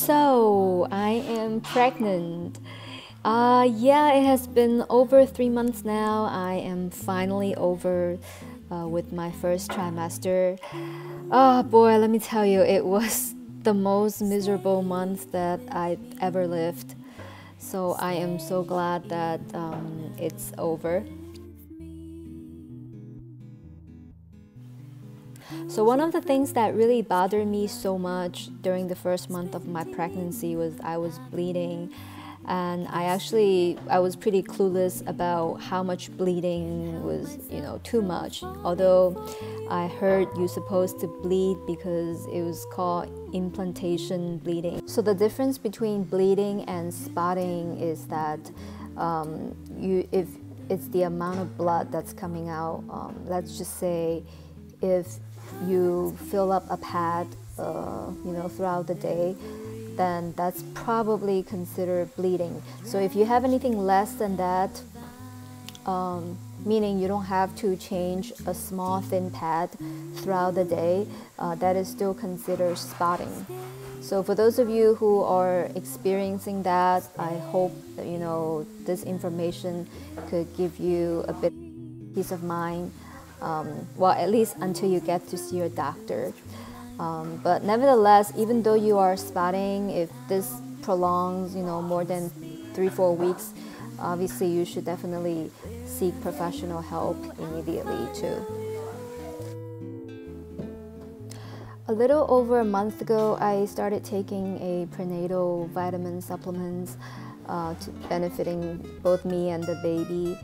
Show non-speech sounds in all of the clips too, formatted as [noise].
So, I am pregnant. Uh, yeah, it has been over three months now. I am finally over uh, with my first trimester. Oh boy, let me tell you, it was [laughs] the most miserable month that I ever lived. So I am so glad that um, it's over. So, one of the things that really bothered me so much during the first month of my pregnancy was I was bleeding. And I actually I was pretty clueless about how much bleeding was you know too much. Although I heard you're supposed to bleed because it was called implantation bleeding. So the difference between bleeding and spotting is that um, you if it's the amount of blood that's coming out um, let's just say if you fill up a pad uh, you know throughout the day then that's probably considered bleeding. So if you have anything less than that, um, meaning you don't have to change a small thin pad throughout the day, uh, that is still considered spotting. So for those of you who are experiencing that, I hope that, you know this information could give you a bit peace of mind. Um, well, at least until you get to see your doctor. Um, but nevertheless, even though you are spotting, if this prolongs, you know, more than three, four weeks, obviously you should definitely seek professional help immediately too. A little over a month ago, I started taking a prenatal vitamin supplements uh, benefiting both me and the baby.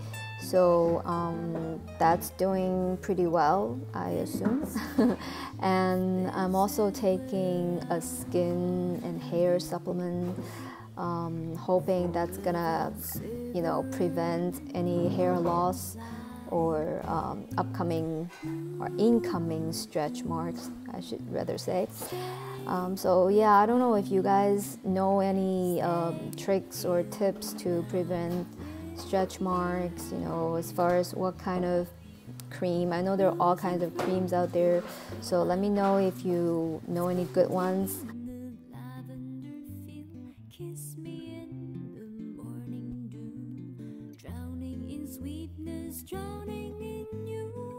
So um, that's doing pretty well, I assume. [laughs] and I'm also taking a skin and hair supplement, um, hoping that's gonna, you know, prevent any hair loss or um, upcoming or incoming stretch marks, I should rather say. Um, so yeah, I don't know if you guys know any um, tricks or tips to prevent stretch marks, you know, as far as what kind of cream. I know there are all kinds of creams out there, so let me know if you know any good ones. sweetness, drowning in you.